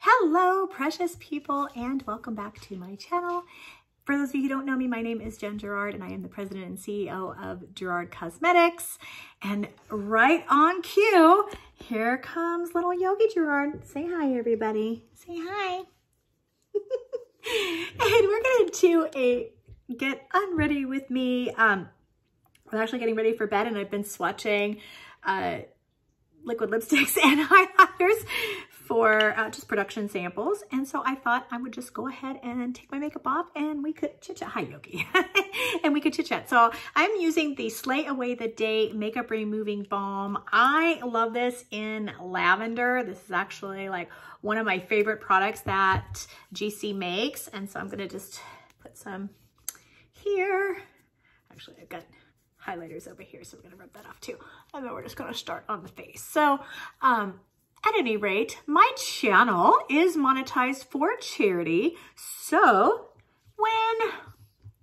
Hello, precious people, and welcome back to my channel. For those of you who don't know me, my name is Jen Gerard, and I am the president and CEO of Gerard Cosmetics. And right on cue, here comes little Yogi Gerard. Say hi, everybody. Say hi. and we're going to do a get unready with me. Um, I'm actually getting ready for bed, and I've been swatching uh, liquid lipsticks and highlighters for uh, just production samples. And so I thought I would just go ahead and take my makeup off and we could chit chat. Hi, Yogi. and we could chit chat. So I'm using the Slay Away the Day Makeup Removing Balm. I love this in lavender. This is actually like one of my favorite products that GC makes. And so I'm going to just put some here. Actually, I've got highlighters over here, so going to rub that off too. And then we're just going to start on the face. So, um, at any rate, my channel is monetized for charity. So when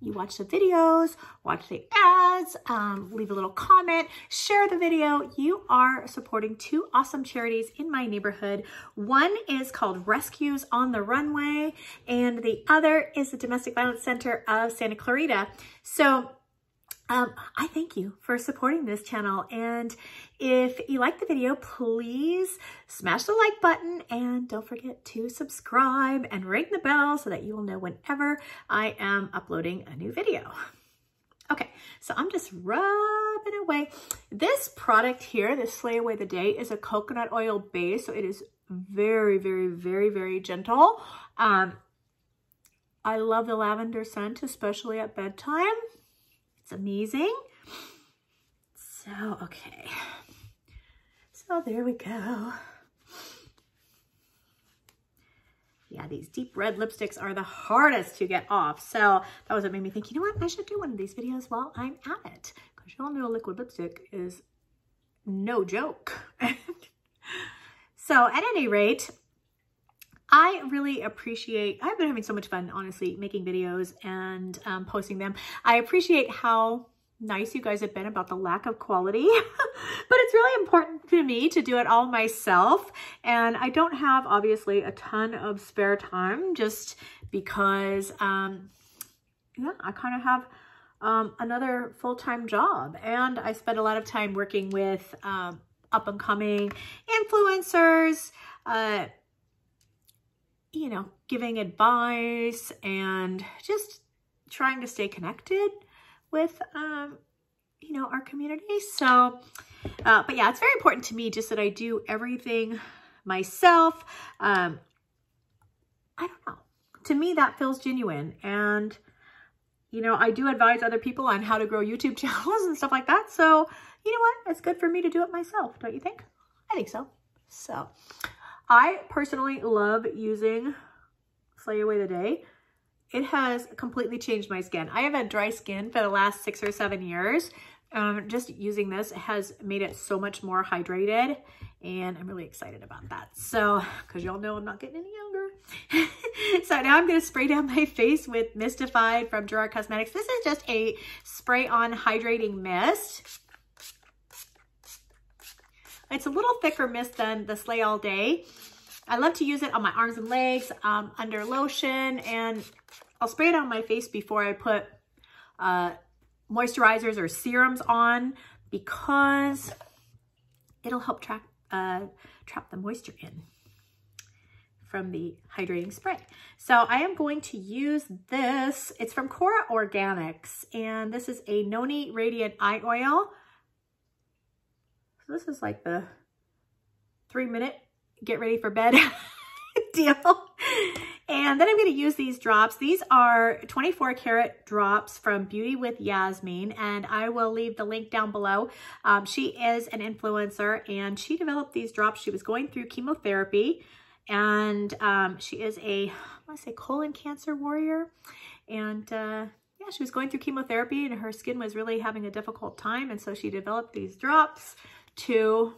you watch the videos, watch the ads, um, leave a little comment, share the video. You are supporting two awesome charities in my neighborhood. One is called Rescues on the Runway, and the other is the Domestic Violence Center of Santa Clarita. So um, I thank you for supporting this channel. And if you like the video, please smash the like button and don't forget to subscribe and ring the bell so that you will know whenever I am uploading a new video. Okay, so I'm just rubbing away. This product here, this Slay Away the Day, is a coconut oil base. So it is very, very, very, very gentle. Um, I love the lavender scent, especially at bedtime. It's amazing. So, okay. So there we go. Yeah, these deep red lipsticks are the hardest to get off. So that was what made me think, you know what? I should do one of these videos while I'm at it. Because you all know liquid lipstick is no joke. so at any rate, I really appreciate, I've been having so much fun, honestly, making videos and um, posting them. I appreciate how nice you guys have been about the lack of quality, but it's really important to me to do it all myself. And I don't have, obviously, a ton of spare time just because, um, yeah, I kind of have um, another full-time job. And I spend a lot of time working with um, up-and-coming influencers, uh, you know, giving advice and just trying to stay connected with, um, you know, our community. So, uh, but yeah, it's very important to me just that I do everything myself. Um, I don't know. To me, that feels genuine. And, you know, I do advise other people on how to grow YouTube channels and stuff like that. So, you know what? It's good for me to do it myself, don't you think? I think so. So, I personally love using Slay Away the Day. It has completely changed my skin. I have had dry skin for the last six or seven years. Um, just using this has made it so much more hydrated and I'm really excited about that. So, because y'all know I'm not getting any younger. so now I'm going to spray down my face with Mistified from Gerard Cosmetics. This is just a spray on hydrating mist. It's a little thicker mist than the Slay All Day. I love to use it on my arms and legs, um, under lotion, and I'll spray it on my face before I put uh, moisturizers or serums on because it'll help trap, uh, trap the moisture in from the hydrating spray. So I am going to use this. It's from Kora Organics, and this is a Noni Radiant Eye Oil. So this is like the three minute get ready for bed deal. And then I'm going to use these drops. These are 24 karat drops from Beauty with Yasmin, and I will leave the link down below. Um, she is an influencer, and she developed these drops. She was going through chemotherapy, and um, she is a, I want to say, colon cancer warrior. And uh, yeah, she was going through chemotherapy, and her skin was really having a difficult time, and so she developed these drops to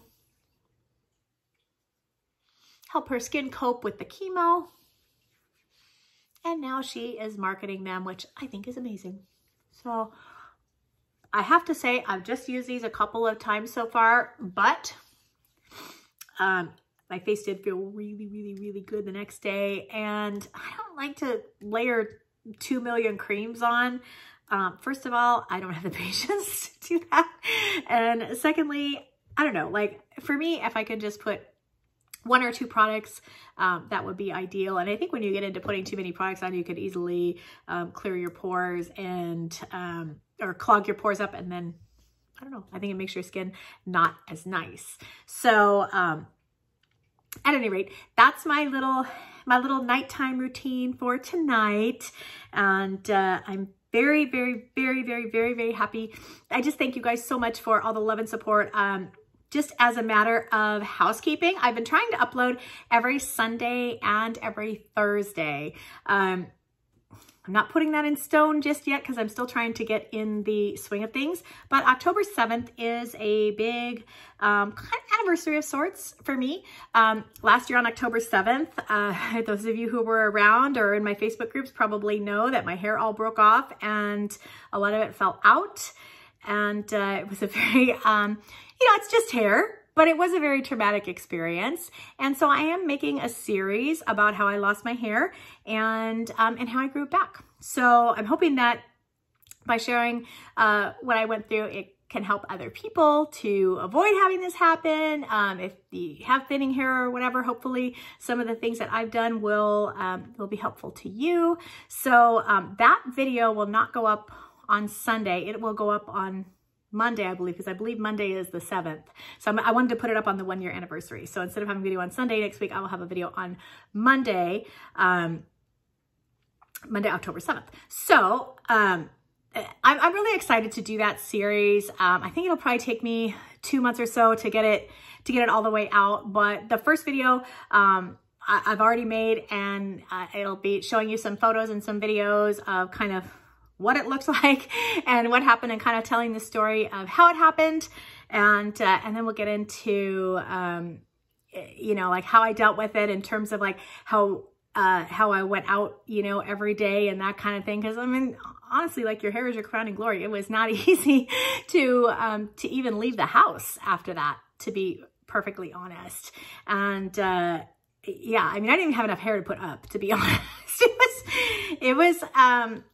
help her skin cope with the chemo. And now she is marketing them, which I think is amazing. So I have to say, I've just used these a couple of times so far, but um, my face did feel really, really, really good the next day. And I don't like to layer 2 million creams on. Um, first of all, I don't have the patience to do that. And secondly, I don't know, like for me, if I could just put one or two products, um, that would be ideal. And I think when you get into putting too many products on, you could easily um, clear your pores and, um, or clog your pores up and then, I don't know, I think it makes your skin not as nice. So, um, at any rate, that's my little, my little nighttime routine for tonight. And uh, I'm very, very, very, very, very, very happy. I just thank you guys so much for all the love and support. Um, just as a matter of housekeeping, I've been trying to upload every Sunday and every Thursday. Um, I'm not putting that in stone just yet because I'm still trying to get in the swing of things. But October 7th is a big um, kind of anniversary of sorts for me. Um, last year on October 7th, uh, those of you who were around or in my Facebook groups probably know that my hair all broke off and a lot of it fell out. And uh, it was a very, um, you know, it's just hair but it was a very traumatic experience. And so I am making a series about how I lost my hair and, um, and how I grew it back. So I'm hoping that by sharing uh, what I went through, it can help other people to avoid having this happen. Um, if you have thinning hair or whatever, hopefully some of the things that I've done will, um, will be helpful to you. So um, that video will not go up on Sunday. It will go up on Monday, I believe, because I believe Monday is the 7th. So I'm, i wanted to put it up on the one year anniversary. So instead of having a video on Sunday next week, I will have a video on Monday, um, Monday, October 7th. So um, I'm, I'm really excited to do that series. Um, I think it'll probably take me two months or so to get it, to get it all the way out. But the first video, um, I, have already made and uh, it'll be showing you some photos and some videos of kind of what it looks like and what happened and kind of telling the story of how it happened. And, uh, and then we'll get into, um, you know, like how I dealt with it in terms of like how, uh, how I went out, you know, every day and that kind of thing. Cause I mean, honestly, like your hair is your crowning glory. It was not easy to, um, to even leave the house after that, to be perfectly honest. And, uh, yeah, I mean, I didn't even have enough hair to put up, to be honest. It was, it was, um,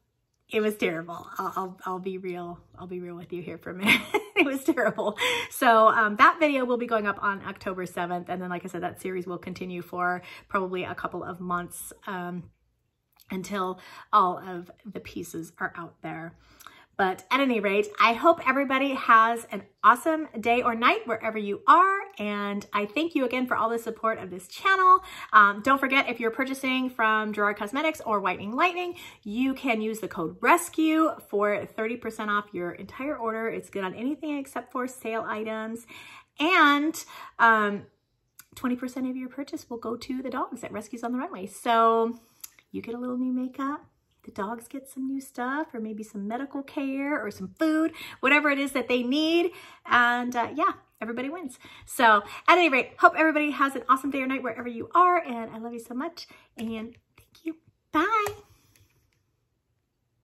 it was terrible. I'll, I'll, I'll, be real. I'll be real with you here for a minute. it was terrible. So um, that video will be going up on October 7th. And then, like I said, that series will continue for probably a couple of months um, until all of the pieces are out there. But at any rate, I hope everybody has an awesome day or night wherever you are. And I thank you again for all the support of this channel. Um, don't forget, if you're purchasing from Gerard Cosmetics or Whitening Lightning, you can use the code RESCUE for 30% off your entire order. It's good on anything except for sale items. And um, 20% of your purchase will go to the dogs at Rescues on the Runway. So you get a little new makeup the dogs get some new stuff or maybe some medical care or some food, whatever it is that they need. And uh, yeah, everybody wins. So at any rate, hope everybody has an awesome day or night wherever you are. And I love you so much. And thank you. Bye.